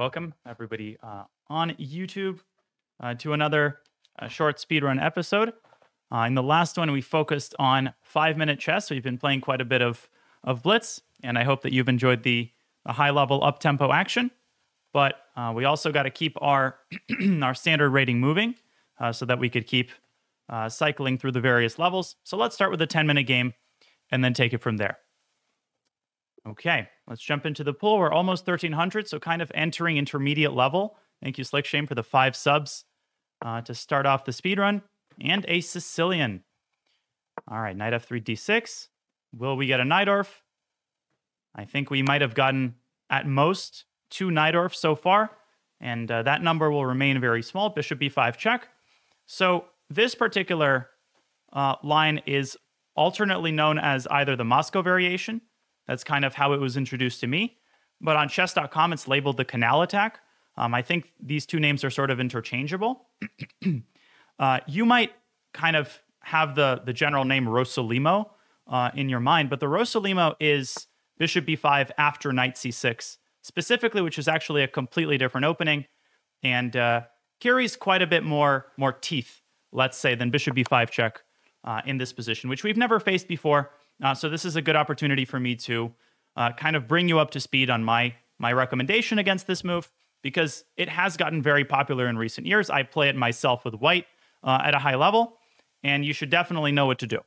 welcome everybody uh, on YouTube uh, to another uh, short speedrun episode. Uh, in the last one, we focused on five minute chess. We've been playing quite a bit of, of Blitz, and I hope that you've enjoyed the, the high level up tempo action. But uh, we also got to keep our, our standard rating moving uh, so that we could keep cycling through the various levels. So let's start with a 10 minute game and then take it from there. Okay, let's jump into the pool. We're almost 1300, so kind of entering intermediate level. Thank you, Slick Shame, for the five subs uh, to start off the speed run. And a Sicilian. All right, knight f3, d6. Will we get a Najdorf? I think we might have gotten at most two Najdorf so far, and uh, that number will remain very small. Bishop b5 check. So this particular uh, line is alternately known as either the Moscow variation, that's kind of how it was introduced to me, but on chess.com it's labeled the canal attack. Um, I think these two names are sort of interchangeable. uh, you might kind of have the, the general name Rossolimo uh, in your mind, but the Rossolimo is bishop b5 after knight c6, specifically, which is actually a completely different opening and uh, carries quite a bit more, more teeth, let's say, than bishop b5 check uh, in this position, which we've never faced before. Uh, so this is a good opportunity for me to uh, kind of bring you up to speed on my my recommendation against this move because it has gotten very popular in recent years. I play it myself with white uh, at a high level, and you should definitely know what to do.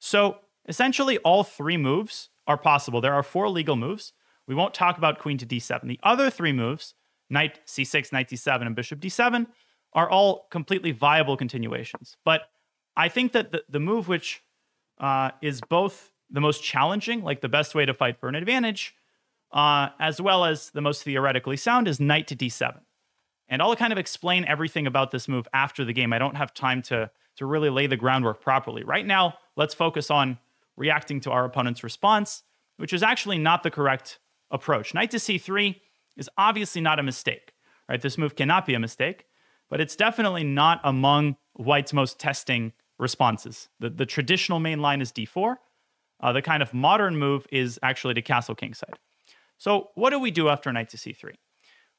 So essentially, all three moves are possible. There are four legal moves. We won't talk about queen to d7. The other three moves, knight c6, knight d7, and bishop d7, are all completely viable continuations. But I think that the, the move which uh, is both the most challenging, like the best way to fight for an advantage, uh, as well as the most theoretically sound, is knight to d7. And I'll kind of explain everything about this move after the game. I don't have time to, to really lay the groundwork properly. Right now, let's focus on reacting to our opponent's response, which is actually not the correct approach. Knight to c3 is obviously not a mistake, right? This move cannot be a mistake, but it's definitely not among White's most testing responses. The, the traditional main line is d4. Uh, the kind of modern move is actually to castle kingside. So what do we do after knight to c3?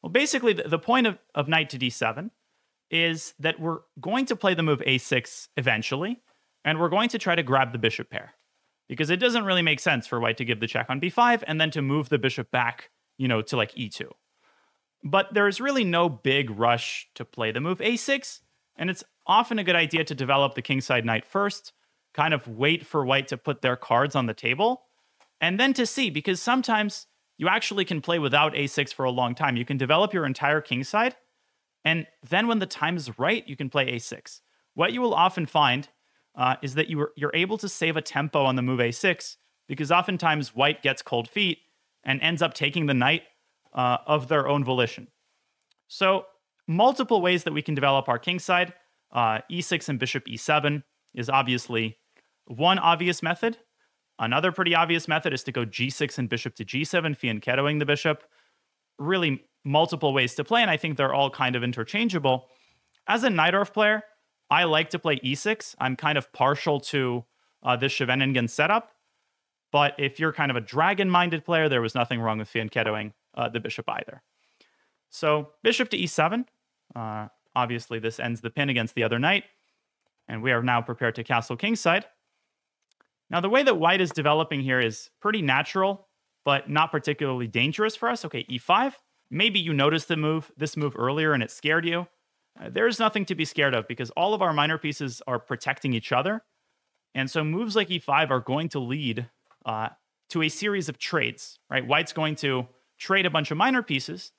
Well, basically, the, the point of, of knight to d7 is that we're going to play the move a6 eventually, and we're going to try to grab the bishop pair. Because it doesn't really make sense for white to give the check on b5 and then to move the bishop back, you know, to like e2. But there's really no big rush to play the move a6, and it's often a good idea to develop the kingside knight first, kind of wait for white to put their cards on the table, and then to see, because sometimes you actually can play without a6 for a long time. You can develop your entire kingside, and then when the time is right, you can play a6. What you will often find uh, is that you are, you're able to save a tempo on the move a6 because oftentimes white gets cold feet and ends up taking the knight uh, of their own volition. So, multiple ways that we can develop our kingside. Uh, e6 and bishop e7 is obviously one obvious method. Another pretty obvious method is to go g6 and bishop to g7, fianchettoing the bishop. Really multiple ways to play, and I think they're all kind of interchangeable. As a Najdorf player, I like to play e6. I'm kind of partial to uh, this Scheveningen setup. But if you're kind of a dragon-minded player, there was nothing wrong with fianchettoing uh, the bishop either. So bishop to e7. Uh, Obviously, this ends the pin against the other knight, and we are now prepared to castle kingside. Now, the way that white is developing here is pretty natural, but not particularly dangerous for us. Okay, e5. Maybe you noticed the move, this move earlier, and it scared you. Uh, there's nothing to be scared of because all of our minor pieces are protecting each other. And so moves like e5 are going to lead uh, to a series of trades, right? White's going to trade a bunch of minor pieces,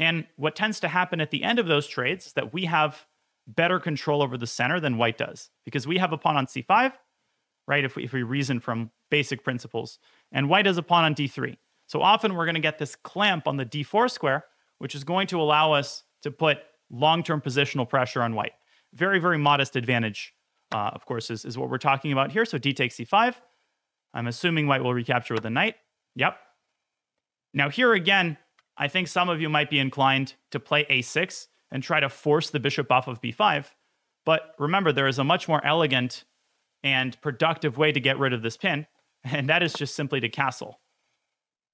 and what tends to happen at the end of those trades is that we have better control over the center than white does because we have a pawn on c5, right? If we, if we reason from basic principles, and white has a pawn on d3. So often we're going to get this clamp on the d4 square, which is going to allow us to put long term positional pressure on white. Very, very modest advantage, uh, of course, is, is what we're talking about here. So d takes c5. I'm assuming white will recapture with a knight. Yep. Now, here again, I think some of you might be inclined to play a6 and try to force the bishop off of b5. But remember, there is a much more elegant and productive way to get rid of this pin, and that is just simply to castle.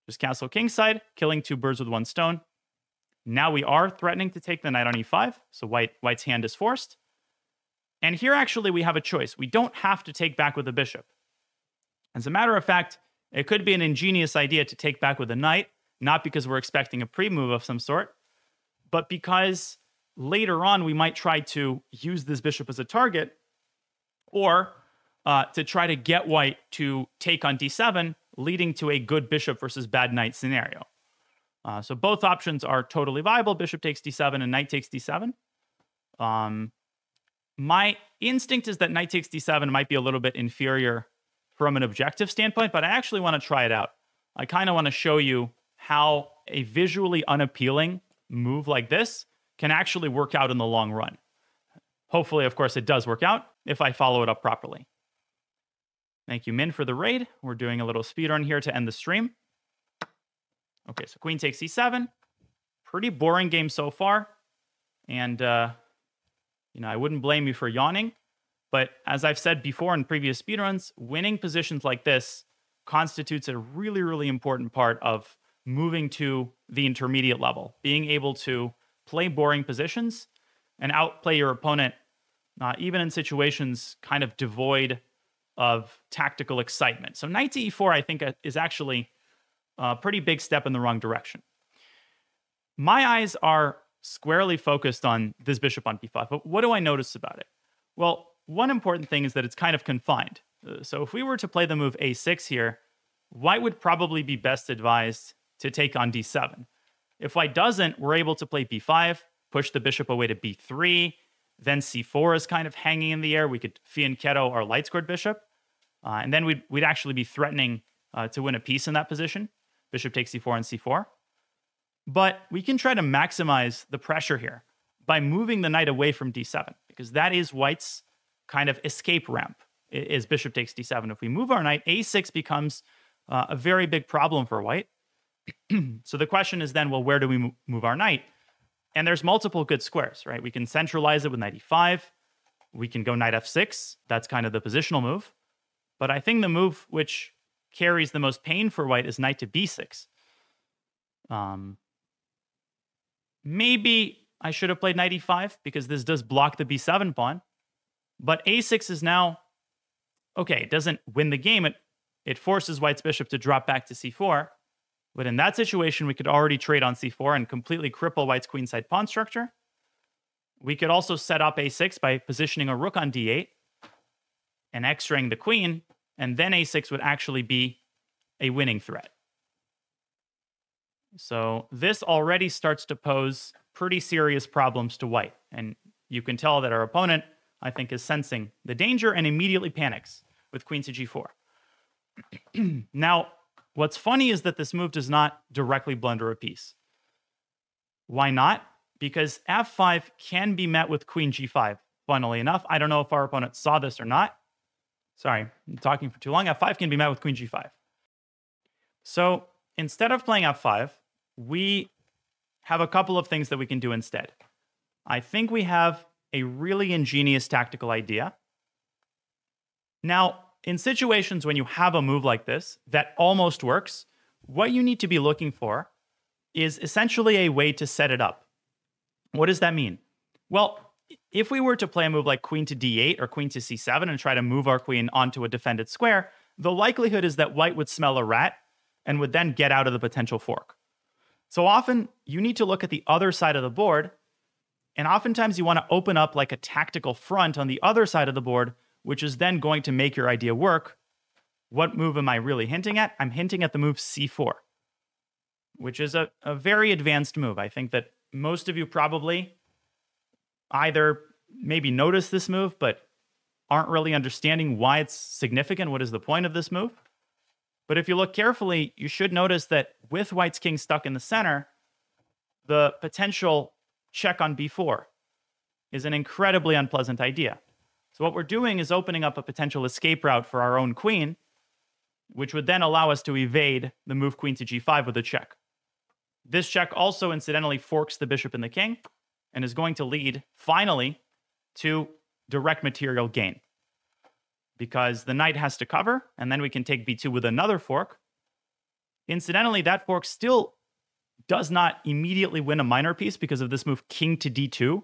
Just castle kingside, killing two birds with one stone. Now we are threatening to take the knight on e5, so white white's hand is forced. And here actually we have a choice. We don't have to take back with the bishop. As a matter of fact, it could be an ingenious idea to take back with a knight, not because we're expecting a pre-move of some sort, but because later on we might try to use this bishop as a target or uh, to try to get white to take on d7, leading to a good bishop versus bad knight scenario. Uh, so both options are totally viable. Bishop takes d7 and knight takes d7. Um, my instinct is that knight takes d7 might be a little bit inferior from an objective standpoint, but I actually want to try it out. I kind of want to show you how a visually unappealing move like this can actually work out in the long run. Hopefully, of course, it does work out if I follow it up properly. Thank you, Min, for the raid. We're doing a little speed run here to end the stream. Okay, so queen takes c7. Pretty boring game so far. And, uh, you know, I wouldn't blame you for yawning. But as I've said before in previous speedruns, winning positions like this constitutes a really, really important part of moving to the intermediate level, being able to play boring positions and outplay your opponent, uh, even in situations kind of devoid of tactical excitement. So knight to e4, I think, uh, is actually a pretty big step in the wrong direction. My eyes are squarely focused on this bishop on b5, but what do I notice about it? Well, one important thing is that it's kind of confined. Uh, so if we were to play the move a6 here, white would probably be best advised to take on d7. If white doesn't, we're able to play b5, push the bishop away to b3, then c4 is kind of hanging in the air. We could fianchetto our light squared bishop, uh, and then we'd, we'd actually be threatening uh, to win a piece in that position. Bishop takes c4 and c4. But we can try to maximize the pressure here by moving the knight away from d7, because that is white's kind of escape ramp, is bishop takes d7. If we move our knight, a6 becomes uh, a very big problem for white. so the question is then, well, where do we move our knight? And there's multiple good squares, right? We can centralize it with knight e5. We can go knight f6. That's kind of the positional move. But I think the move which carries the most pain for white is knight to b6. Um, maybe I should have played knight e5 because this does block the b7 pawn. But a6 is now okay. It doesn't win the game. It it forces white's bishop to drop back to c4. But in that situation, we could already trade on c4 and completely cripple white's queenside pawn structure. We could also set up a6 by positioning a rook on d8 and x-raying the queen, and then a6 would actually be a winning threat. So this already starts to pose pretty serious problems to white. And you can tell that our opponent, I think, is sensing the danger and immediately panics with queen to g4. now, What's funny is that this move does not directly blunder a piece. Why not? Because f5 can be met with queen g5, funnily enough. I don't know if our opponent saw this or not. Sorry, I'm talking for too long. f5 can be met with queen g5. So instead of playing f5, we have a couple of things that we can do instead. I think we have a really ingenious tactical idea. Now, in situations when you have a move like this that almost works, what you need to be looking for is essentially a way to set it up. What does that mean? Well, if we were to play a move like queen to d8 or queen to c7 and try to move our queen onto a defended square, the likelihood is that white would smell a rat and would then get out of the potential fork. So often you need to look at the other side of the board, and oftentimes you want to open up like a tactical front on the other side of the board which is then going to make your idea work. What move am I really hinting at? I'm hinting at the move c4, which is a, a very advanced move. I think that most of you probably either maybe notice this move, but aren't really understanding why it's significant. What is the point of this move? But if you look carefully, you should notice that with white's king stuck in the center, the potential check on b4 is an incredibly unpleasant idea. So what we're doing is opening up a potential escape route for our own queen, which would then allow us to evade the move queen to g5 with a check. This check also incidentally forks the bishop and the king and is going to lead finally to direct material gain. Because the knight has to cover, and then we can take b2 with another fork. Incidentally, that fork still does not immediately win a minor piece because of this move, king to d2.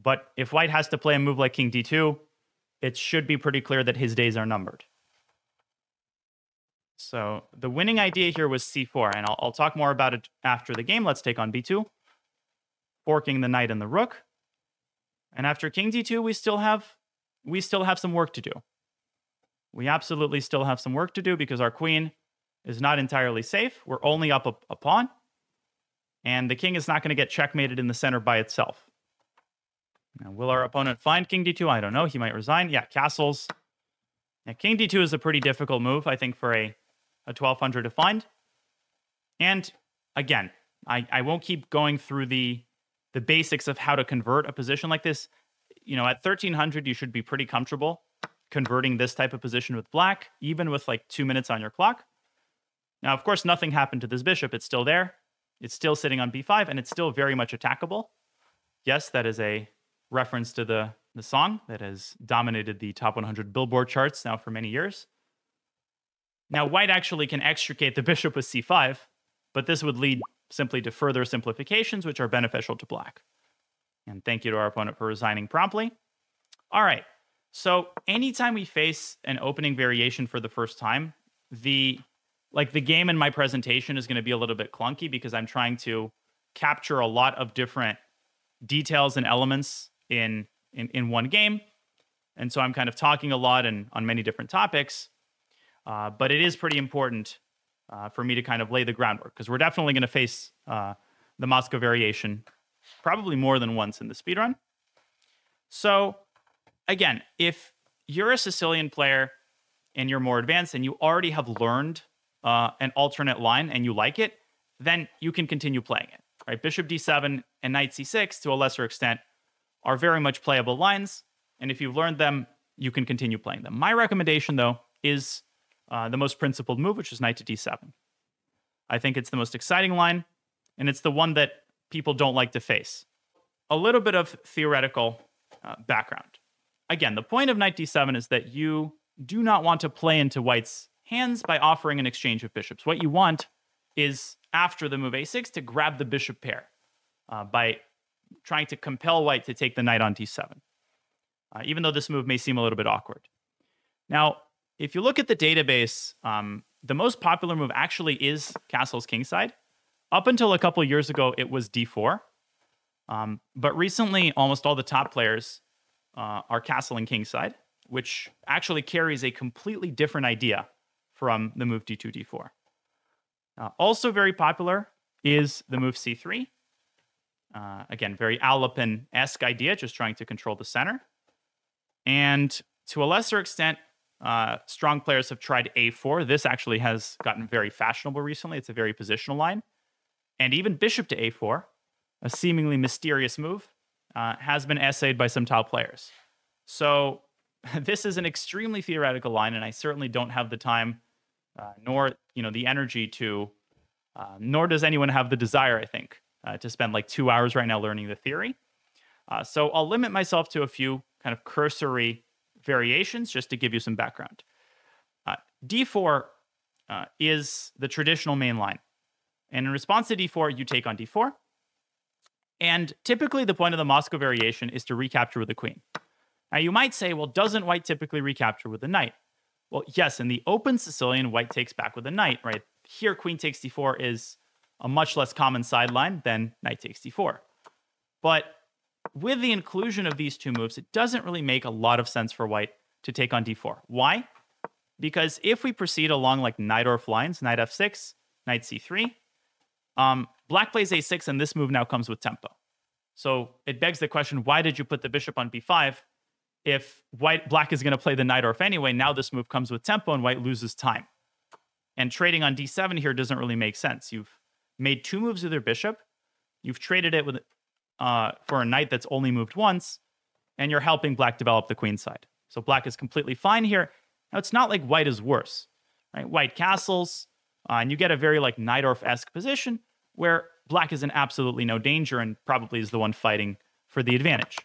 But if white has to play a move like king d2, it should be pretty clear that his days are numbered. So the winning idea here was c4, and I'll, I'll talk more about it after the game. Let's take on b2, forking the knight and the rook. And after king d2, we still have we still have some work to do. We absolutely still have some work to do because our queen is not entirely safe. We're only up a, a pawn, and the king is not going to get checkmated in the center by itself. Now, will our opponent find king d2? I don't know. He might resign. Yeah, castles. Now, king d2 is a pretty difficult move, I think, for a, a 1200 to find. And again, I, I won't keep going through the the basics of how to convert a position like this. You know, at 1300, you should be pretty comfortable converting this type of position with black, even with like two minutes on your clock. Now, of course, nothing happened to this bishop. It's still there. It's still sitting on b5, and it's still very much attackable. Yes, that is a reference to the, the song that has dominated the top 100 Billboard charts now for many years. Now, white actually can extricate the bishop with c5, but this would lead simply to further simplifications, which are beneficial to black. And thank you to our opponent for resigning promptly. All right. So anytime we face an opening variation for the first time, the like the game in my presentation is going to be a little bit clunky because I'm trying to capture a lot of different details and elements in in, in one game. And so I'm kind of talking a lot and on many different topics. Uh, but it is pretty important uh, for me to kind of lay the groundwork because we're definitely going to face uh, the Moscow variation probably more than once in the speedrun. So, again, if you're a Sicilian player and you're more advanced and you already have learned uh, an alternate line and you like it, then you can continue playing it. Right? Bishop d7 and knight c6 to a lesser extent are very much playable lines. And if you've learned them, you can continue playing them. My recommendation, though, is uh, the most principled move, which is knight to d7. I think it's the most exciting line, and it's the one that people don't like to face. A little bit of theoretical uh, background. Again, the point of knight d7 is that you do not want to play into white's hands by offering an exchange of bishops. What you want is, after the move a6, to grab the bishop pair uh, by trying to compel white to take the knight on d7, uh, even though this move may seem a little bit awkward. Now, if you look at the database, um, the most popular move actually is castle's kingside. Up until a couple years ago, it was d4. Um, but recently, almost all the top players uh, are castling kingside, which actually carries a completely different idea from the move d2, d4. Uh, also very popular is the move c3. Uh, again, very Alapin-esque idea, just trying to control the center. And to a lesser extent, uh, strong players have tried a4. This actually has gotten very fashionable recently. It's a very positional line. And even bishop to a4, a seemingly mysterious move, uh, has been essayed by some top players. So this is an extremely theoretical line, and I certainly don't have the time, uh, nor you know the energy to, uh, nor does anyone have the desire, I think, uh, to spend like two hours right now learning the theory. Uh, so I'll limit myself to a few kind of cursory variations just to give you some background. Uh, d4 uh, is the traditional main line. And in response to d4, you take on d4. And typically, the point of the Moscow variation is to recapture with the queen. Now, you might say, well, doesn't white typically recapture with the knight? Well, yes, in the open Sicilian, white takes back with the knight, right? Here, queen takes d4 is a much less common sideline than knight takes d4. But with the inclusion of these two moves, it doesn't really make a lot of sense for white to take on d4. Why? Because if we proceed along like Najdorf lines, knight f6, knight c3, um, black plays a6, and this move now comes with tempo. So it begs the question, why did you put the bishop on b5 if white black is going to play the Najdorf anyway? Now this move comes with tempo, and white loses time. And trading on d7 here doesn't really make sense. You've made two moves with your bishop. You've traded it with uh, for a knight that's only moved once, and you're helping black develop the queen side. So black is completely fine here. Now it's not like white is worse, right? White castles, uh, and you get a very like Najdorf-esque position where black is in absolutely no danger and probably is the one fighting for the advantage.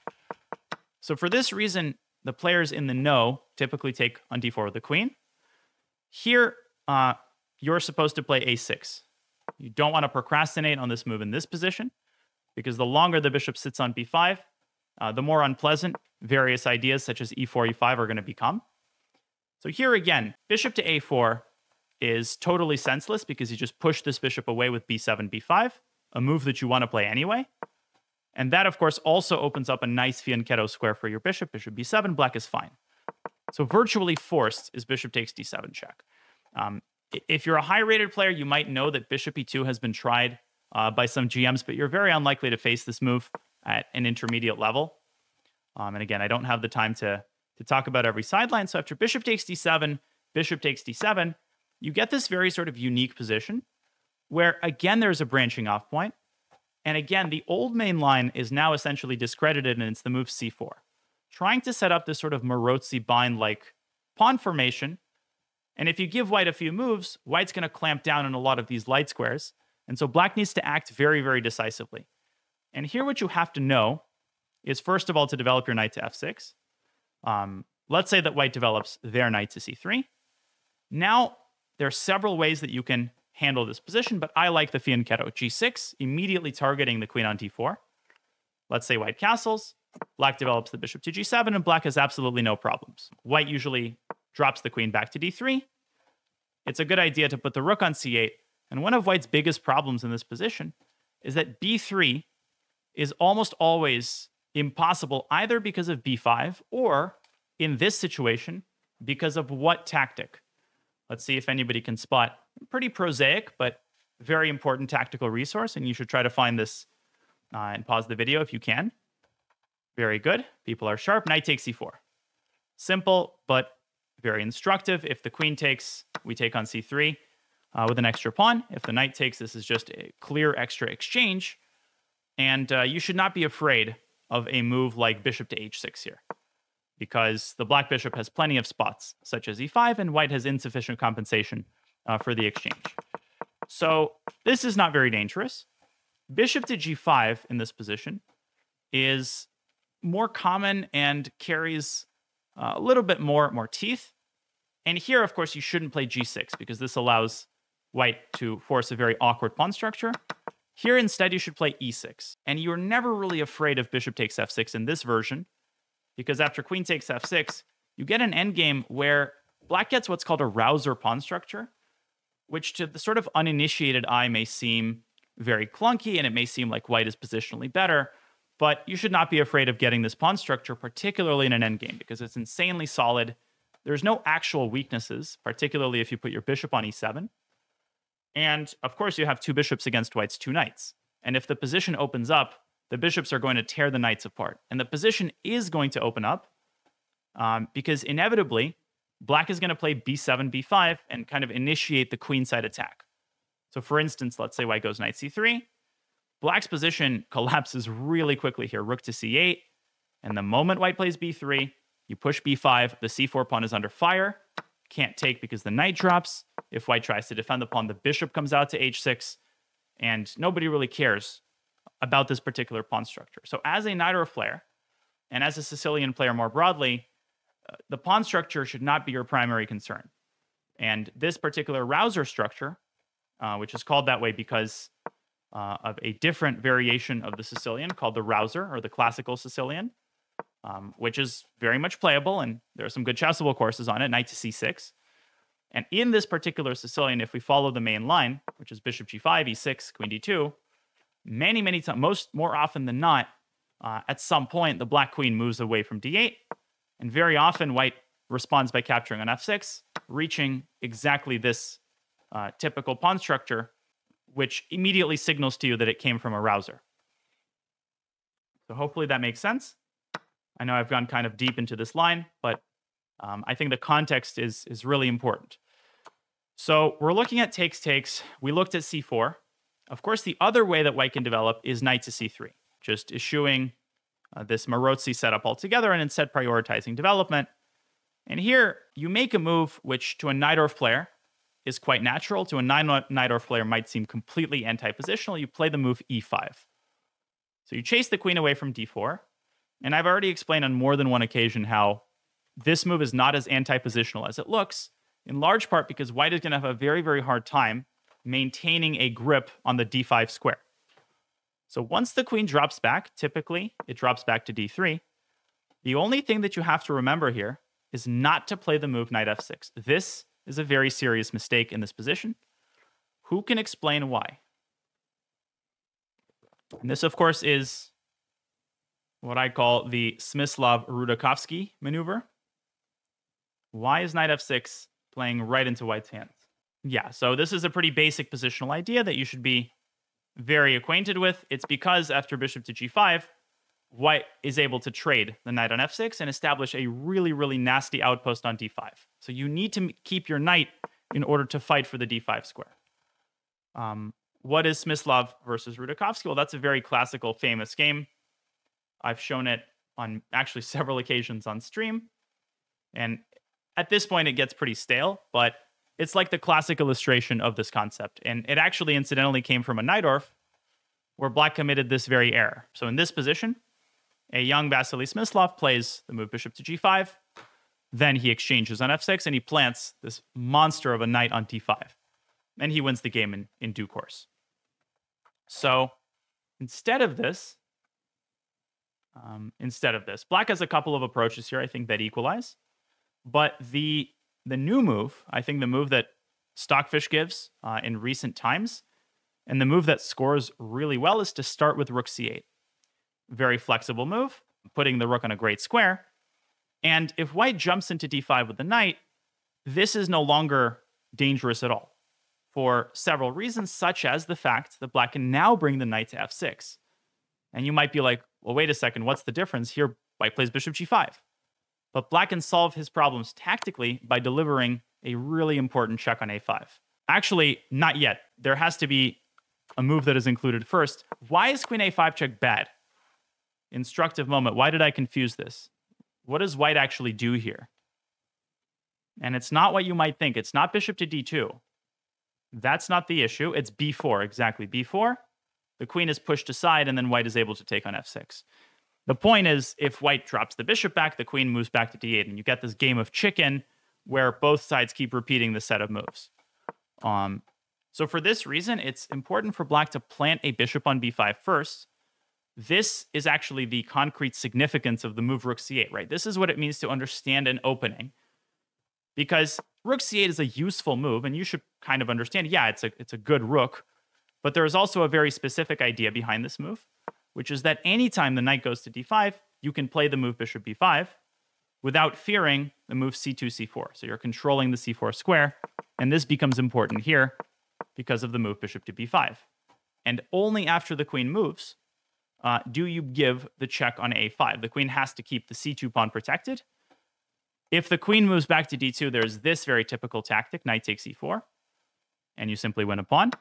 So for this reason, the players in the know typically take on d4 with the queen. Here, uh, you're supposed to play a6. You don't want to procrastinate on this move in this position because the longer the bishop sits on b5, uh, the more unpleasant various ideas such as e4, e5 are going to become. So here again, bishop to a4 is totally senseless because you just push this bishop away with b7, b5, a move that you want to play anyway. And that, of course, also opens up a nice fianchetto square for your bishop. Bishop b7, black is fine. So virtually forced is bishop takes d7 check. Um, if you're a high-rated player, you might know that bishop e2 has been tried uh, by some GMs, but you're very unlikely to face this move at an intermediate level. Um, and again, I don't have the time to, to talk about every sideline. So after bishop takes d7, bishop takes d7, you get this very sort of unique position where, again, there's a branching off point. And again, the old main line is now essentially discredited and it's the move c4. Trying to set up this sort of Maroczy bind like pawn formation. And if you give white a few moves, white's going to clamp down on a lot of these light squares. And so black needs to act very, very decisively. And here, what you have to know is first of all to develop your knight to f6. Um, let's say that white develops their knight to c3. Now, there are several ways that you can handle this position, but I like the fianchetto. g6, immediately targeting the queen on d4. Let's say white castles. Black develops the bishop to g7, and black has absolutely no problems. White usually drops the queen back to d3. It's a good idea to put the rook on c8. And one of white's biggest problems in this position is that b3 is almost always impossible either because of b5 or, in this situation, because of what tactic? Let's see if anybody can spot pretty prosaic, but very important tactical resource, and you should try to find this uh, and pause the video if you can. Very good. People are sharp. Knight takes c4. Simple, but very instructive. If the queen takes, we take on c3 uh, with an extra pawn. If the knight takes, this is just a clear extra exchange. And uh, you should not be afraid of a move like bishop to h6 here, because the black bishop has plenty of spots, such as e5, and white has insufficient compensation uh, for the exchange. So this is not very dangerous. Bishop to g5 in this position is more common and carries uh, a little bit more, more teeth. And here, of course, you shouldn't play g6 because this allows white to force a very awkward pawn structure. Here, instead, you should play e6. And you're never really afraid of bishop takes f6 in this version, because after queen takes f6, you get an endgame where black gets what's called a Rauzer pawn structure, which to the sort of uninitiated eye may seem very clunky and it may seem like white is positionally better. But you should not be afraid of getting this pawn structure, particularly in an endgame, because it's insanely solid. There's no actual weaknesses, particularly if you put your bishop on e7. And of course, you have two bishops against white's two knights. And if the position opens up, the bishops are going to tear the knights apart. And the position is going to open up um, because inevitably, black is going to play b7, b5, and kind of initiate the queenside attack. So, for instance, let's say white goes knight c3. Black's position collapses really quickly here. Rook to c8. And the moment white plays b3, you push b5. The c4 pawn is under fire. Can't take because the knight drops. If white tries to defend the pawn, the bishop comes out to h6. And nobody really cares about this particular pawn structure. So, as a Najdorf player, and as a Sicilian player more broadly, uh, the pawn structure should not be your primary concern. And this particular Rauzer structure, uh, which is called that way because uh, of a different variation of the Sicilian called the Rauzer or the classical Sicilian, um, which is very much playable. And there are some good chessable courses on it, knight to c6. And in this particular Sicilian, if we follow the main line, which is bishop g5, e6, queen d2, many, many times, most more often than not, uh, at some point, the black queen moves away from d8. And very often, white responds by capturing on f6, reaching exactly this uh, typical pawn structure which immediately signals to you that it came from a Rauzer. So hopefully that makes sense. I know I've gone kind of deep into this line, but um, I think the context is, is really important. So we're looking at takes takes. We looked at c4. Of course, the other way that white can develop is knight to c3, just eschewing uh, this Maroczy setup altogether and instead prioritizing development. And here you make a move which, to a knight Najdorf player, is quite natural. To a nine Najdorf player might seem completely anti-positional. You play the move e5. So you chase the queen away from d4. And I've already explained on more than one occasion how this move is not as anti-positional as it looks, in large part because white is going to have a very, very hard time maintaining a grip on the d5 square. So once the queen drops back, typically it drops back to d3. The only thing that you have to remember here is not to play the move knight f6. This is a very serious mistake in this position. Who can explain why? And this, of course, is what I call the Smyslov Rudakovsky maneuver. Why is knight f6 playing right into white's hands? Yeah, so this is a pretty basic positional idea that you should be very acquainted with. It's because after bishop to g5, white is able to trade the knight on f6 and establish a really, really nasty outpost on d5. So you need to keep your knight in order to fight for the d5 square. Um, what is Smyslov versus Rudakovsky? Well, that's a very classical, famous game. I've shown it on actually several occasions on stream. And at this point, it gets pretty stale, but it's like the classic illustration of this concept. And it actually incidentally came from a Najdorf where black committed this very error. So in this position, a young Vasily Smyslov plays the move bishop to g5. Then he exchanges on f6 and he plants this monster of a knight on d5. And he wins the game in, in due course. So instead of this, um, instead of this, black has a couple of approaches here, I think, that equalize. But the the new move, I think the move that Stockfish gives uh, in recent times, and the move that scores really well is to start with rook c8. Very flexible move, putting the rook on a great square. And if white jumps into d5 with the knight, this is no longer dangerous at all for several reasons, such as the fact that black can now bring the knight to f6. And you might be like, well, wait a second, what's the difference? Here, white plays bishop g5. But black can solve his problems tactically by delivering a really important check on a5. Actually, not yet. There has to be a move that is included first. Why is queen a5 check bad? Instructive moment. Why did I confuse this? What does white actually do here? And it's not what you might think. It's not bishop to d2. That's not the issue. It's b4, exactly. b4, the queen is pushed aside, and then white is able to take on f6. The point is, if white drops the bishop back, the queen moves back to d8, and you get this game of chicken where both sides keep repeating the set of moves. Um, so for this reason, it's important for black to plant a bishop on b5 first. This is actually the concrete significance of the move rook c8, right? This is what it means to understand an opening. Because rook c8 is a useful move, and you should kind of understand, yeah, it's a, it's a good rook, but there is also a very specific idea behind this move which is that anytime the knight goes to d5, you can play the move bishop b5 without fearing the move c2, c4. So you're controlling the c4 square, and this becomes important here because of the move bishop to b5. And only after the queen moves uh, do you give the check on a5. The queen has to keep the c2 pawn protected. If the queen moves back to d2, there's this very typical tactic, knight takes e4, and you simply win a pawn.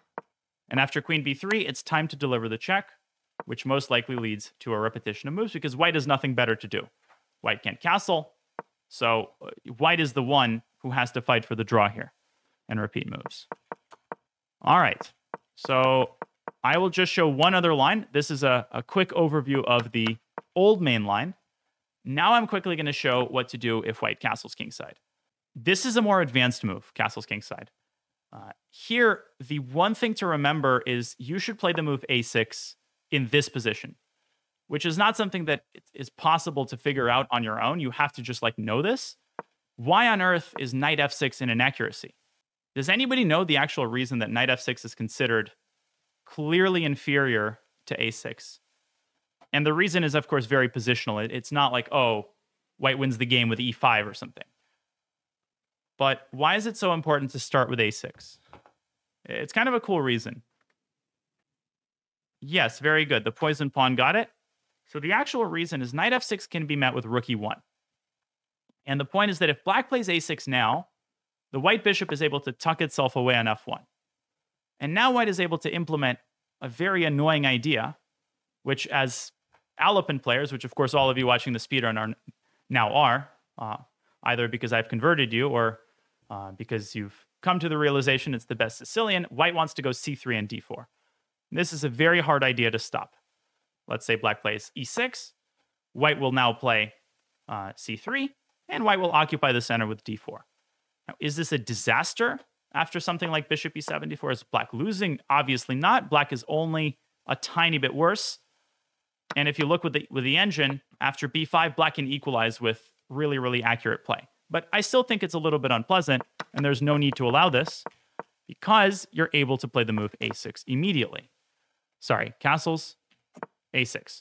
And after queen b3, it's time to deliver the check which most likely leads to a repetition of moves because white has nothing better to do. White can't castle, so uh, white is the one who has to fight for the draw here and repeat moves. All right, so I will just show one other line. This is a, a quick overview of the old main line. Now I'm quickly going to show what to do if white castles kingside. This is a more advanced move, castles kingside. Uh, here, the one thing to remember is you should play the move a6 in this position, which is not something that is possible to figure out on your own. You have to just like know this. Why on earth is knight f6 an inaccuracy? Does anybody know the actual reason that knight f6 is considered clearly inferior to a6? And the reason is, of course, very positional. It's not like, oh, white wins the game with e5 or something. But why is it so important to start with a6? It's kind of a cool reason. Yes, very good. The poison pawn got it. So the actual reason is knight f6 can be met with rook e1. And the point is that if black plays a6 now, the white bishop is able to tuck itself away on f1. And now white is able to implement a very annoying idea, which as Alapin players, which of course all of you watching the speedrun are now are, uh, either because I've converted you or uh, because you've come to the realization it's the best Sicilian, white wants to go c3 and d4. This is a very hard idea to stop. Let's say black plays e6. White will now play uh, c3, and white will occupy the center with d4. Now, is this a disaster? After something like bishop e7 d4? Is black losing? Obviously not. Black is only a tiny bit worse. And if you look with the with the engine, after b5, black can equalize with really, really accurate play. But I still think it's a little bit unpleasant, and there's no need to allow this because you're able to play the move a6 immediately. Sorry, castles, a6.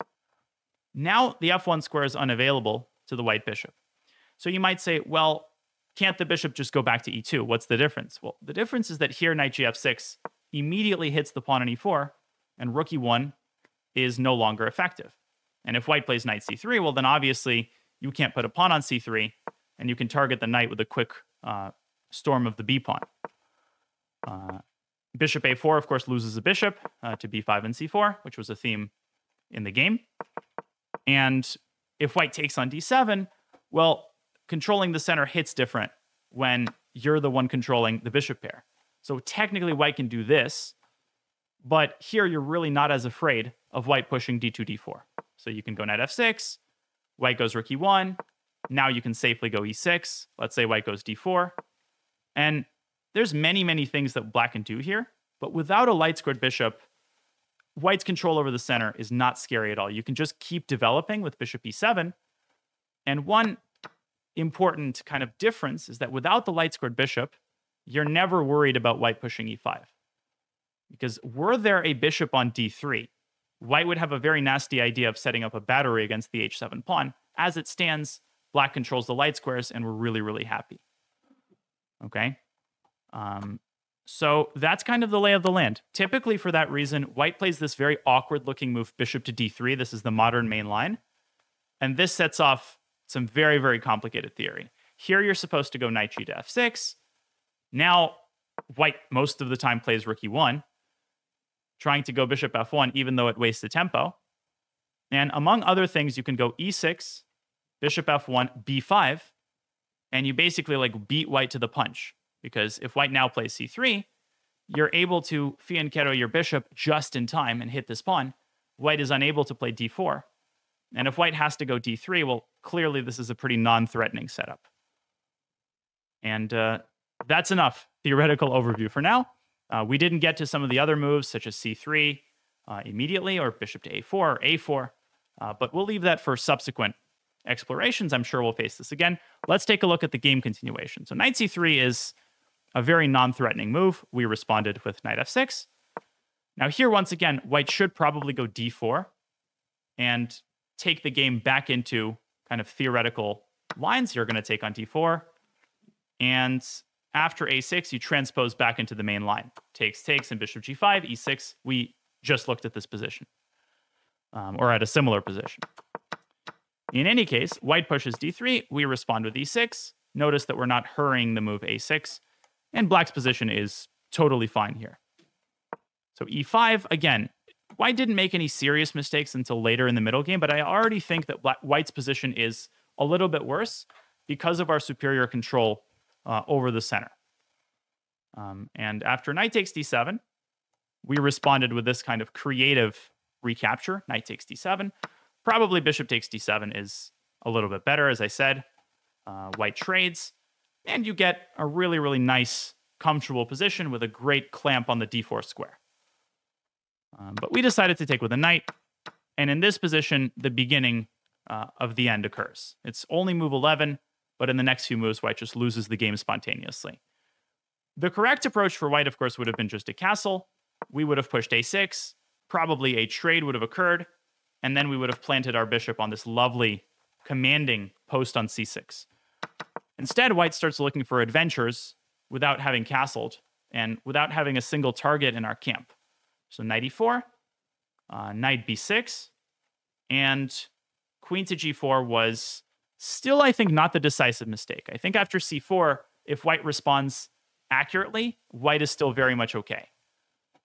Now the f1 square is unavailable to the white bishop. So you might say, well, can't the bishop just go back to e2? What's the difference? Well, the difference is that here knight gf6 immediately hits the pawn on e4, and rook e1 is no longer effective. And if white plays knight c3, well, then obviously you can't put a pawn on c3, and you can target the knight with a quick uh, storm of the b pawn. Uh, bishop a4, of course, loses a bishop uh, to b5 and c4, which was a theme in the game. And if white takes on d7, well, controlling the center hits different when you're the one controlling the bishop pair. So technically, white can do this, but here you're really not as afraid of white pushing d2, d4. So you can go knight f6, white goes rook e1. Now you can safely go e6. Let's say white goes d4. And there's many, many things that black can do here, but without a light squared bishop, white's control over the center is not scary at all. You can just keep developing with bishop e7. And one important kind of difference is that without the light squared bishop, you're never worried about white pushing e5. Because were there a bishop on d3, white would have a very nasty idea of setting up a battery against the h7 pawn. As it stands, black controls the light squares, and we're really, really happy. Okay? Um, so that's kind of the lay of the land. Typically, for that reason, white plays this very awkward looking move, bishop to d3. This is the modern main line. And this sets off some very, very complicated theory. Here, you're supposed to go knight g to f6. Now, white most of the time plays rook e1, trying to go bishop f1, even though it wastes the tempo. And among other things, you can go e6, bishop f1, b5, and you basically like beat white to the punch because if white now plays c3, you're able to fianchetto your bishop just in time and hit this pawn. White is unable to play d4. And if white has to go d3, well, clearly this is a pretty non-threatening setup. And uh, that's enough theoretical overview for now. Uh, we didn't get to some of the other moves, such as c3 uh, immediately, or bishop to a4 or a4, uh, but we'll leave that for subsequent explorations. I'm sure we'll face this again. Let's take a look at the game continuation. So knight c3 is a very non-threatening move. We responded with knight f6. Now here, once again, white should probably go d4 and take the game back into kind of theoretical lines. You're going to take on d4. And after a6, you transpose back into the main line. Takes, takes, and bishop g5, e6. We just looked at this position, um, or at a similar position. In any case, white pushes d3. We respond with e6. Notice that we're not hurrying the move a6. And black's position is totally fine here. So e5, again, white didn't make any serious mistakes until later in the middle game, but I already think that white's position is a little bit worse because of our superior control uh, over the center. Um, and after knight takes d7, we responded with this kind of creative recapture. Knight takes d7. Probably bishop takes d7 is a little bit better, as I said. Uh, white trades and you get a really, really nice, comfortable position with a great clamp on the d4 square. Um, but we decided to take with a knight, and in this position, the beginning uh, of the end occurs. It's only move 11, but in the next few moves, white just loses the game spontaneously. The correct approach for white, of course, would have been just a castle. We would have pushed a6, probably a trade would have occurred, and then we would have planted our bishop on this lovely, commanding post on c6. Instead, white starts looking for adventures without having castled and without having a single target in our camp. So knight e4, uh, knight b6, and queen to g4 was still, I think, not the decisive mistake. I think after c4, if white responds accurately, white is still very much okay.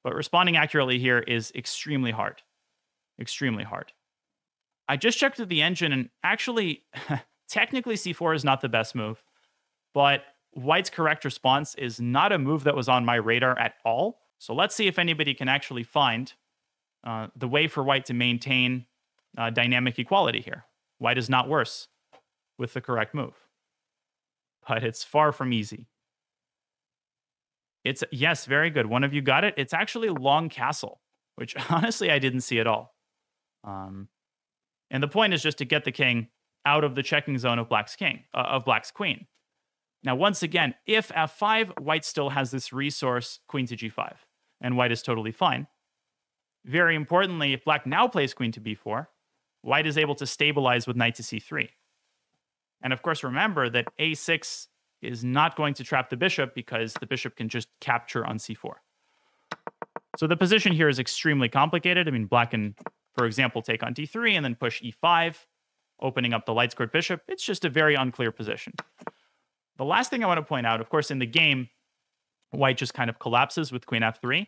But responding accurately here is extremely hard. Extremely hard. I just checked with the engine, and actually, Technically, c4 is not the best move, but white's correct response is not a move that was on my radar at all. So let's see if anybody can actually find uh, the way for white to maintain uh, dynamic equality here. White is not worse with the correct move, but it's far from easy. It's yes, very good. One of you got it. It's actually long castle, which honestly I didn't see at all. Um, and the point is just to get the king out of the checking zone of black's king uh, of black's queen. Now, once again, if f5, white still has this resource, queen to g5, and white is totally fine. Very importantly, if black now plays queen to b4, white is able to stabilize with knight to c3. And of course, remember that a6 is not going to trap the bishop because the bishop can just capture on c4. So the position here is extremely complicated. I mean, black can, for example, take on d3 and then push e5, opening up the light squared bishop. It's just a very unclear position. The last thing I want to point out, of course, in the game, white just kind of collapses with queen f3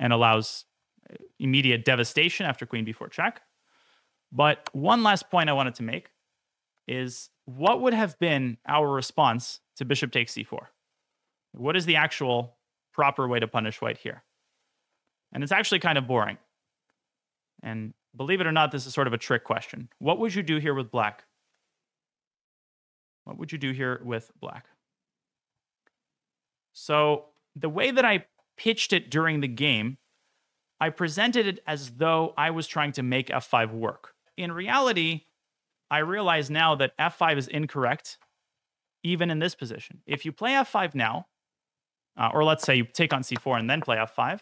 and allows uh, immediate devastation after queen b4 check. But one last point I wanted to make is what would have been our response to bishop takes c4? What is the actual proper way to punish white here? And it's actually kind of boring. And believe it or not, this is sort of a trick question. What would you do here with black? What would you do here with black? So the way that I pitched it during the game, I presented it as though I was trying to make f5 work. In reality, I realize now that f5 is incorrect, even in this position. If you play f5 now, uh, or let's say you take on c4 and then play f5,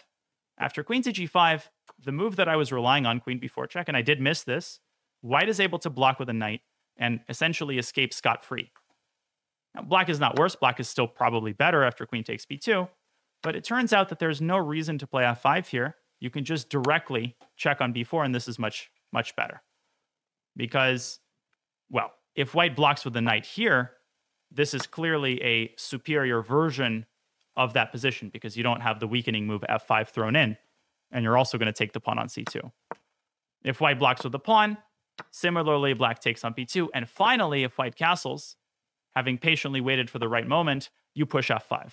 after queen to g5, the move that I was relying on, queen b4 check, and I did miss this, white is able to block with a knight and essentially escape scot-free. Now, black is not worse. Black is still probably better after queen takes b2, but it turns out that there's no reason to play f5 here. You can just directly check on b4, and this is much, much better. Because, well, if white blocks with the knight here, this is clearly a superior version of that position because you don't have the weakening move f5 thrown in, and you're also going to take the pawn on c2. If white blocks with the pawn, similarly, black takes on b2. And finally, if white castles, having patiently waited for the right moment, you push f5.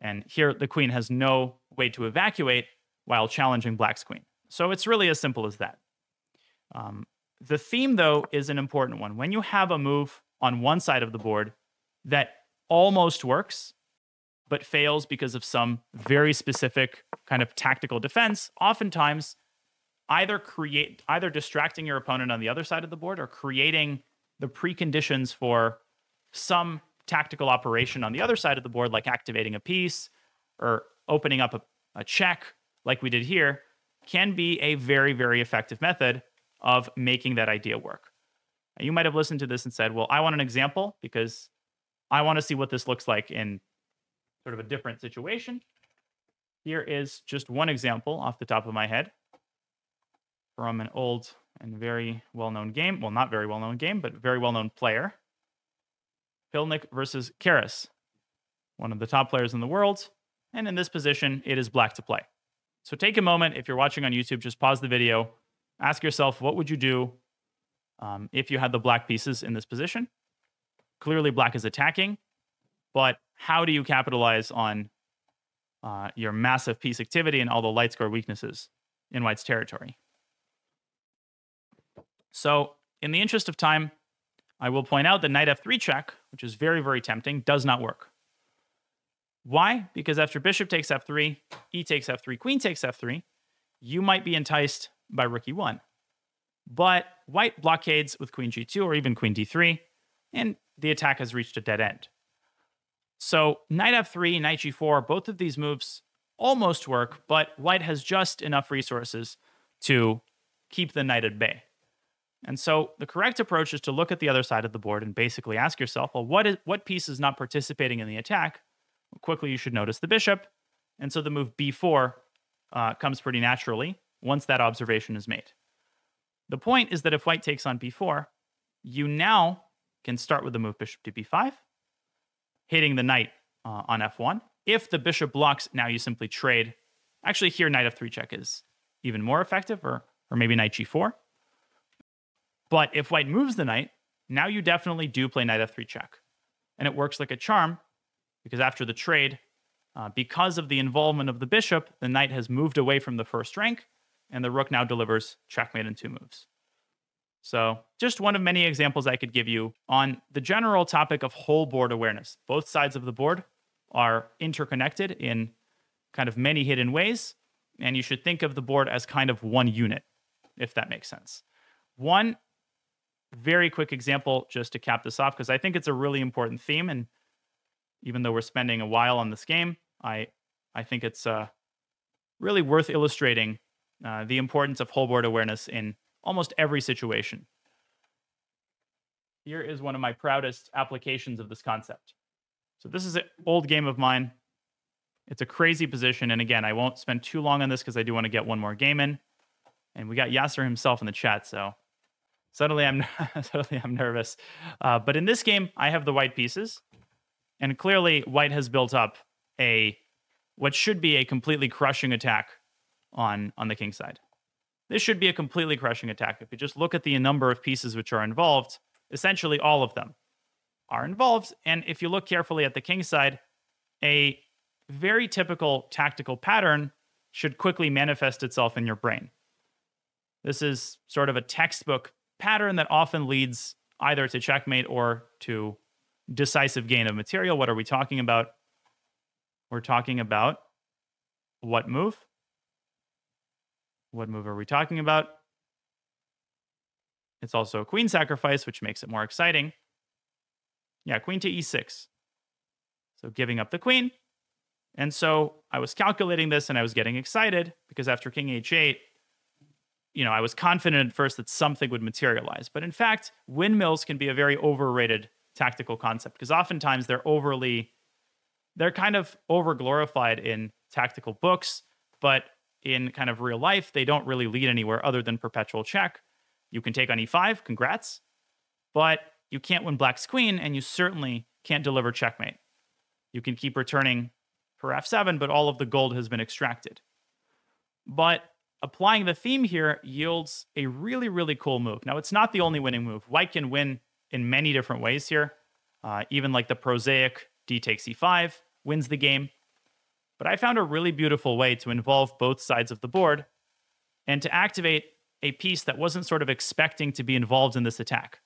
And here, the queen has no way to evacuate while challenging black's queen. So it's really as simple as that. Um, the theme, though, is an important one. When you have a move on one side of the board that almost works, but fails because of some very specific kind of tactical defense, oftentimes either create either distracting your opponent on the other side of the board or creating the preconditions for some tactical operation on the other side of the board, like activating a piece or opening up a, a check, like we did here, can be a very, very effective method of making that idea work. Now, you might have listened to this and said, well, I want an example because I want to see what this looks like in sort of a different situation. Here is just one example off the top of my head from an old and very well known game. Well, not very well known game, but very well known player. Pilnik versus Keres, one of the top players in the world. And in this position, it is black to play. So take a moment. If you're watching on YouTube, just pause the video. Ask yourself, what would you do um, if you had the black pieces in this position? Clearly, black is attacking, but how do you capitalize on uh, your massive piece activity and all the light score weaknesses in white's territory? So, in the interest of time, I will point out that knight f3 check, which is very, very tempting, does not work. Why? Because after bishop takes f3, e takes f3, queen takes f3, you might be enticed by rook e1. But white blockades with queen g2 or even queen d3, and the attack has reached a dead end. So knight f3, knight g4, both of these moves almost work, but white has just enough resources to keep the knight at bay. And so the correct approach is to look at the other side of the board and basically ask yourself, well, what is what piece is not participating in the attack? Quickly, you should notice the bishop. And so the move b4 uh, comes pretty naturally once that observation is made. The point is that if white takes on b4, you now can start with the move bishop to b5, hitting the knight uh, on f1. If the bishop blocks, now you simply trade. Actually, here knight f3 check is even more effective, or, or maybe knight g4. But if white moves the knight, now you definitely do play knight f3 check. And it works like a charm because after the trade, uh, because of the involvement of the bishop, the knight has moved away from the first rank, and the rook now delivers checkmate in two moves. So, just one of many examples I could give you on the general topic of whole board awareness, both sides of the board, are interconnected in kind of many hidden ways. And you should think of the board as kind of one unit, if that makes sense. One very quick example just to cap this off, because I think it's a really important theme. And even though we're spending a while on this game, I, I think it's uh, really worth illustrating uh, the importance of whole board awareness in almost every situation. Here is one of my proudest applications of this concept. So this is an old game of mine. It's a crazy position. And again, I won't spend too long on this because I do want to get one more game in. And we got Yasser himself in the chat. So suddenly I'm, suddenly I'm nervous. Uh, but in this game, I have the white pieces. And clearly, white has built up a what should be a completely crushing attack on, on the king side. This should be a completely crushing attack. If you just look at the number of pieces which are involved, essentially all of them are involved. And if you look carefully at the king side, a very typical tactical pattern should quickly manifest itself in your brain. This is sort of a textbook pattern that often leads either to checkmate or to decisive gain of material. What are we talking about? We're talking about what move? What move are we talking about? It's also a queen sacrifice, which makes it more exciting. Yeah, queen to e6. So giving up the queen. And so I was calculating this and I was getting excited because after king h8, you know, I was confident at first that something would materialize. But in fact, windmills can be a very overrated tactical concept because oftentimes they're overly, they're kind of over glorified in tactical books, but in kind of real life, they don't really lead anywhere other than perpetual check. You can take on e5, congrats, but you can't win black's queen, and you certainly can't deliver checkmate. You can keep returning for f7, but all of the gold has been extracted. But applying the theme here yields a really, really cool move. Now, it's not the only winning move. White can win in many different ways here. Uh, even like the prosaic d takes e5 wins the game. But I found a really beautiful way to involve both sides of the board and to activate a piece that wasn't sort of expecting to be involved in this attack.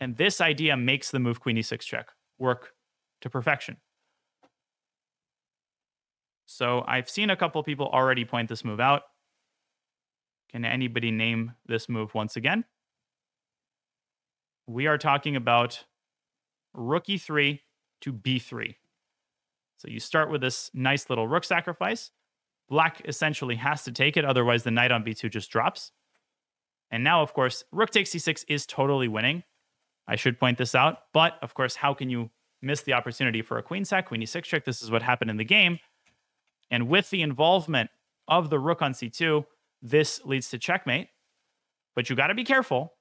And this idea makes the move queen e6 check work to perfection. So I've seen a couple people already point this move out. Can anybody name this move once again? We are talking about rook e3 to b3. So you start with this nice little rook sacrifice. Black essentially has to take it, otherwise the knight on b2 just drops. And now, of course, rook takes c6 is totally winning. I should point this out. But, of course, how can you miss the opportunity for a queen sack, queen e6 trick? This is what happened in the game. And with the involvement of the rook on c2, this leads to checkmate. But you got to be careful.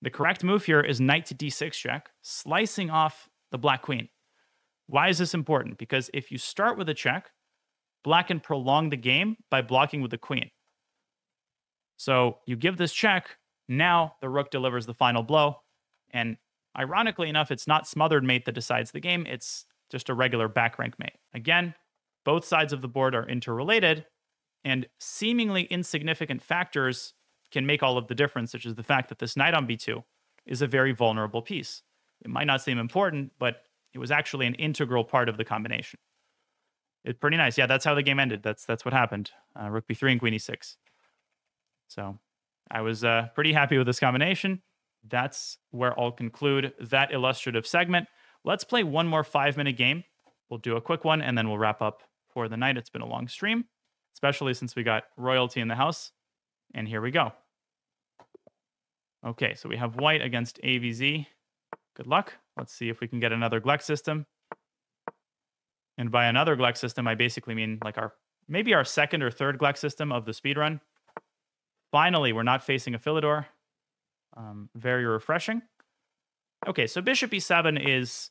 The correct move here is knight to d6 check, slicing off the black queen. Why is this important? Because if you start with a check, black can prolong the game by blocking with the queen. So you give this check, now the rook delivers the final blow. And ironically enough, it's not smothered mate that decides the game, it's just a regular back rank mate. Again, both sides of the board are interrelated, and seemingly insignificant factors can make all of the difference, such as the fact that this knight on b2 is a very vulnerable piece. It might not seem important, but it was actually an integral part of the combination. It's pretty nice. Yeah, that's how the game ended. That's that's what happened. Uh, rook b3 and queen e6. So I was uh, pretty happy with this combination. That's where I'll conclude that illustrative segment. Let's play one more five minute game. We'll do a quick one and then we'll wrap up for the night. It's been a long stream, especially since we got royalty in the house. And here we go. Okay, so we have white against AVZ. Good luck. Let's see if we can get another Glek system. And by another Glek system, I basically mean like our maybe our second or third Glek system of the speed run. Finally, we're not facing a Philidor. Um, very refreshing. Okay, so bishop e7 is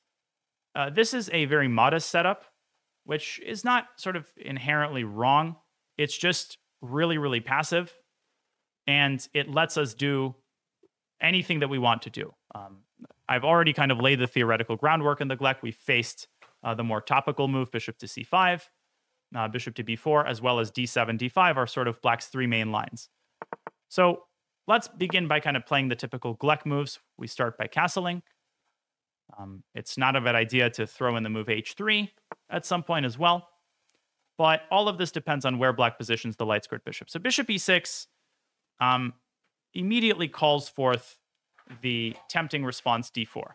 uh, this is a very modest setup, which is not sort of inherently wrong. It's just really, really passive, and it lets us do anything that we want to do. Um, I've already kind of laid the theoretical groundwork in the Glek. We faced uh, the more topical move, bishop to c5, uh, bishop to b4, as well as d7, d5 are sort of black's three main lines. So let's begin by kind of playing the typical Glek moves. We start by castling. Um, it's not a bad idea to throw in the move h3 at some point as well. But all of this depends on where black positions the light squared bishop. So bishop e6 um, immediately calls forth the tempting response d4.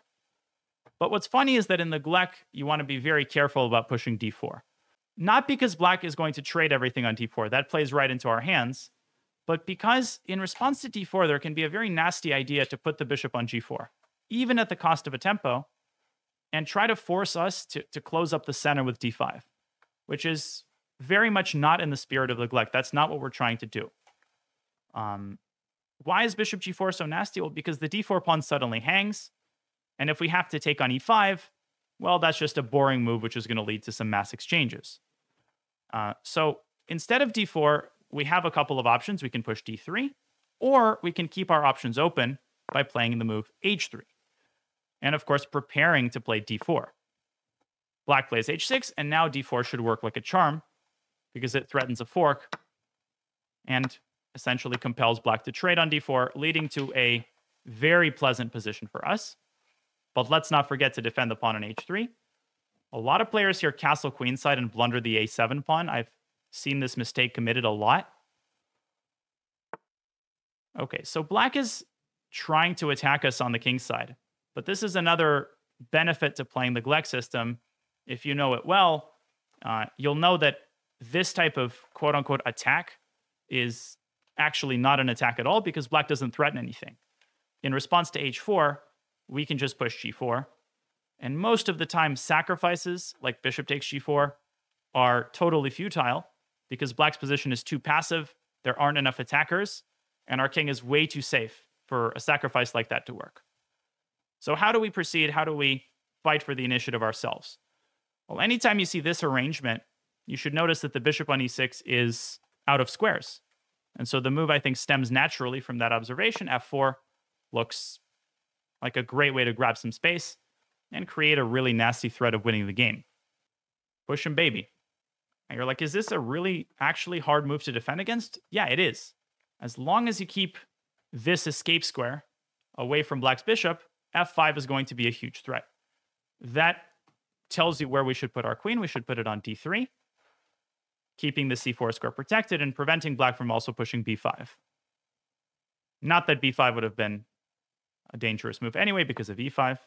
But what's funny is that in the Glek, you want to be very careful about pushing d4. Not because black is going to trade everything on d4, that plays right into our hands, but because in response to d4, there can be a very nasty idea to put the bishop on g4, even at the cost of a tempo, and try to force us to, to close up the center with d5, which is very much not in the spirit of the Glek. That's not what we're trying to do. Um, why is bishop g4 so nasty? Well, because the d4 pawn suddenly hangs. And if we have to take on e5, well, that's just a boring move, which is going to lead to some mass exchanges. Uh, so instead of d4, we have a couple of options. We can push d3, or we can keep our options open by playing the move h3. And of course, preparing to play d4. Black plays h6, and now d4 should work like a charm because it threatens a fork and essentially compels black to trade on d4, leading to a very pleasant position for us. But let's not forget to defend the pawn on h3. A lot of players here castle queenside and blunder the a7 pawn. I've seen this mistake committed a lot. Okay, so black is trying to attack us on the king side. But this is another benefit to playing the Glek system. If you know it well, uh, you'll know that this type of quote unquote attack is actually not an attack at all because black doesn't threaten anything. In response to h4, we can just push g4. And most of the time, sacrifices like bishop takes g4 are totally futile because black's position is too passive, there aren't enough attackers, and our king is way too safe for a sacrifice like that to work. So, how do we proceed? How do we fight for the initiative ourselves? Well, anytime you see this arrangement, you should notice that the bishop on e6 is out of squares. And so the move, I think, stems naturally from that observation. f4 looks like a great way to grab some space and create a really nasty threat of winning the game. Push him, baby. And you're like, is this a really actually hard move to defend against? Yeah, it is. As long as you keep this escape square away from black's bishop, f5 is going to be a huge threat. That tells you where we should put our queen. We should put it on d3 keeping the c4 square protected and preventing black from also pushing b5. Not that b5 would have been a dangerous move anyway because of e5.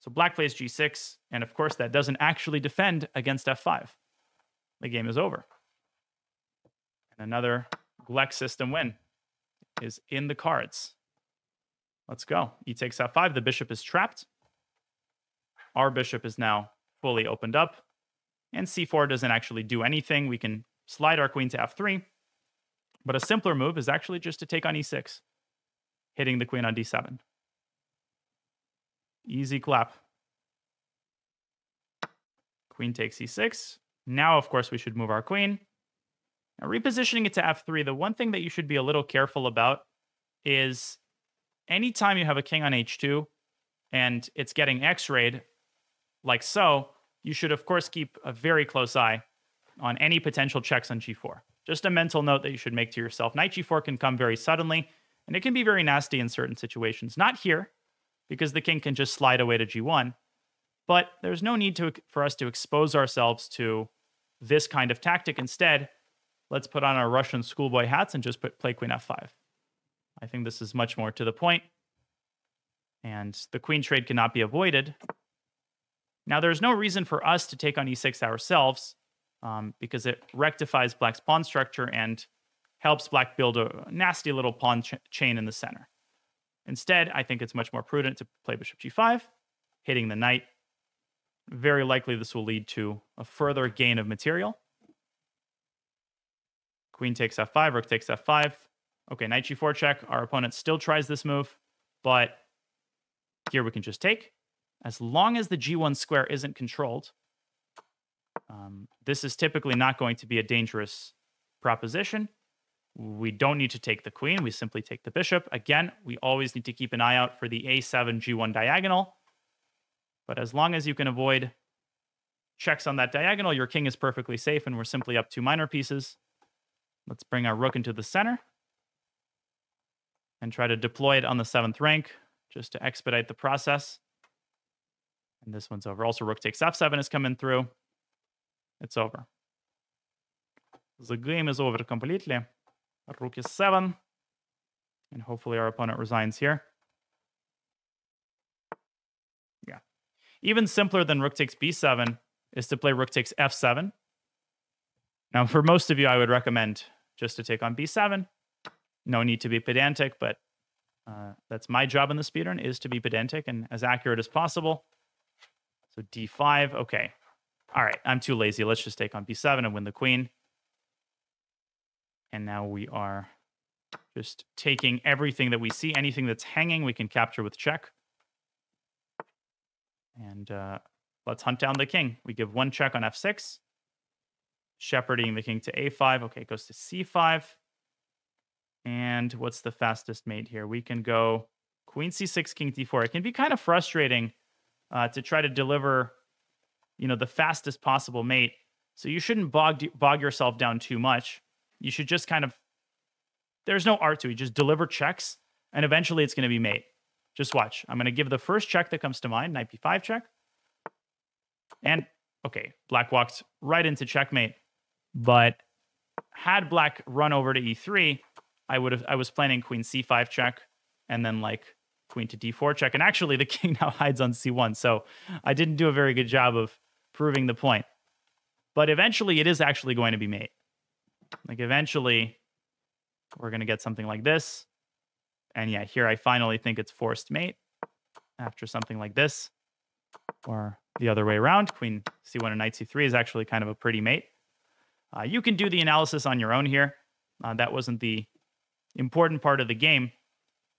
So black plays g6, and of course that doesn't actually defend against f5. The game is over. And another Glek system win is in the cards. Let's go. E takes f5. The bishop is trapped. Our bishop is now fully opened up. And c4 doesn't actually do anything. We can slide our queen to f3. But a simpler move is actually just to take on e6, hitting the queen on d7. Easy clap. Queen takes e6. Now, of course, we should move our queen. Now, repositioning it to f3, the one thing that you should be a little careful about is anytime you have a king on h2 and it's getting x-rayed, like so, you should, of course, keep a very close eye on any potential checks on g4. Just a mental note that you should make to yourself. Knight g4 can come very suddenly, and it can be very nasty in certain situations. Not here, because the king can just slide away to g1, but there's no need to, for us to expose ourselves to this kind of tactic. Instead, let's put on our Russian schoolboy hats and just put, play queen f5. I think this is much more to the point, and the queen trade cannot be avoided now, there's no reason for us to take on e6 ourselves um, because it rectifies black's pawn structure and helps black build a nasty little pawn ch- chain in the center. Instead, I think it's much more prudent to play bishop g5, hitting the knight. Very likely this will lead to a further gain of material. Queen takes f5, rook takes f5. Okay, knight g4 check. Our opponent still tries this move, but here we can just take as long as the g1 square isn't controlled, um, this is typically not going to be a dangerous proposition. We don't need to take the queen. We simply take the bishop. Again, we always need to keep an eye out for the a7 g1 diagonal. But as long as you can avoid checks on that diagonal, your king is perfectly safe, and we're simply up two minor pieces. Let's bring our rook into the center and try to deploy it on the seventh rank just to expedite the process. And this one's over. Also, rook takes f7 is coming through. It's over. The game is over completely. Rook is 7. And hopefully our opponent resigns here. Yeah. Even simpler than rook takes b7 is to play rook takes f7. Now, for most of you, I would recommend just to take on b7. No need to be pedantic, but uh, that's my job in the speedrun is to be pedantic and as accurate as possible. So d5, okay. All right, I'm too lazy. Let's just take on b7 and win the queen. And now we are just taking everything that we see. Anything that's hanging, we can capture with check. And uh, let's hunt down the king. We give one check on f6. Shepherding the king to a5. Okay, it goes to c5. And what's the fastest mate here? We can go queen c6, king d4. It can be kind of frustrating uh, to try to deliver, you know, the fastest possible mate. So you shouldn't bog bog yourself down too much. You should just kind of there's no art to it. Just deliver checks, and eventually it's going to be mate. Just watch. I'm going to give the first check that comes to mind, knight b5 check. And okay, black walked right into checkmate. But had black run over to e3, I would have I was planning queen c5 check and then like queen to d4 check. And actually the king now hides on c1. So I didn't do a very good job of proving the point. But eventually it is actually going to be mate. Like eventually we're going to get something like this. And yeah, here I finally think it's forced mate after something like this. Or the other way around, queen c1 and knight c3 is actually kind of a pretty mate. Uh, you can do the analysis on your own here. Uh, that wasn't the important part of the game.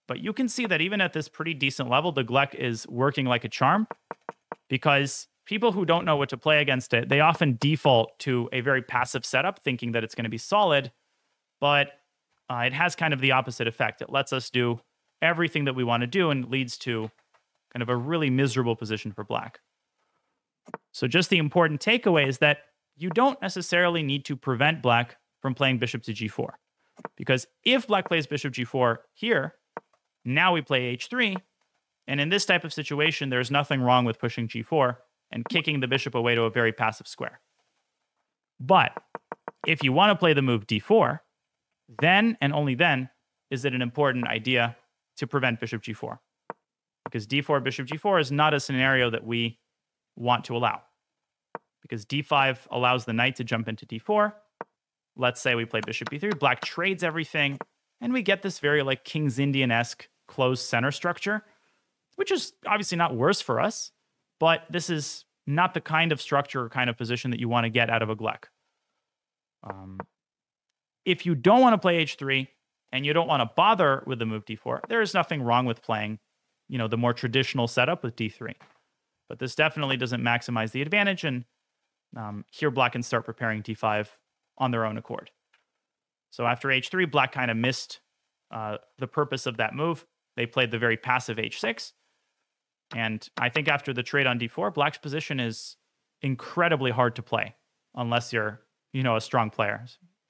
But you can see that even at this pretty decent level, the Glek is working like a charm because people who don't know what to play against it, they often default to a very passive setup, thinking that it's going to be solid. But uh, it has kind of the opposite effect. It lets us do everything that we want to do and leads to kind of a really miserable position for black. So, just the important takeaway is that you don't necessarily need to prevent black from playing bishop to g4. Because if black plays bishop g4 here, now we play h3. And in this type of situation, there's nothing wrong with pushing g4 and kicking the bishop away to a very passive square. But if you want to play the move d4, then and only then is it an important idea to prevent bishop g4. Because d4, bishop g4 is not a scenario that we want to allow. Because d5 allows the knight to jump into d4, let's say we play bishop b3, black trades everything, and we get this very like King's Indian-esque closed center structure, which is obviously not worse for us, but this is not the kind of structure or kind of position that you want to get out of a Glek. Um, if you don't want to play h3 and you don't want to bother with the move d4, there is nothing wrong with playing, you know, the more traditional setup with d3. But this definitely doesn't maximize the advantage, and um, here black can start preparing d5 on their own accord. So after h3, black kind of missed uh, the purpose of that move. They played the very passive h6. And I think after the trade on d4, black's position is incredibly hard to play unless you're, you know, a strong player,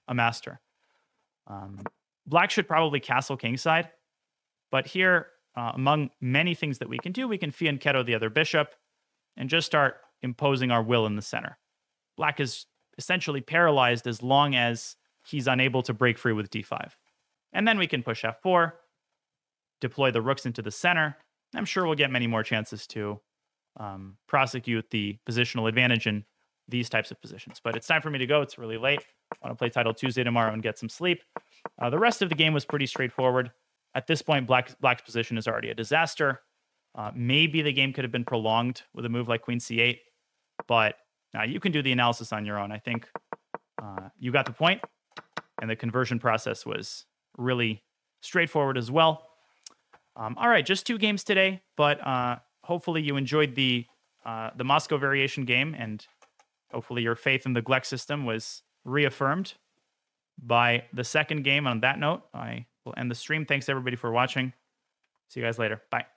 a master. Um, black should probably castle kingside. But here, uh, among many things that we can do, we can fianchetto the other bishop and just start imposing our will in the center. Black is essentially paralyzed as long as he's unable to break free with d5. And then we can push f4, deploy the rooks into the center. I'm sure we'll get many more chances to um, prosecute the positional advantage in these types of positions. But it's time for me to go. It's really late. I want to play Title Tuesday tomorrow and get some sleep. Uh, the rest of the game was pretty straightforward. At this point, Black, Black's position is already a disaster. Uh, maybe the game could have been prolonged with a move like Queen C8, but now you can do the analysis on your own. I think uh, you got the point, and the conversion process was really straightforward as well. Um, all right, just two games today, but uh, hopefully you enjoyed the uh, the Moscow variation game, and hopefully your faith in the Glek system was reaffirmed by the second game. On that note, I will end the stream. Thanks everybody for watching. See you guys later. Bye.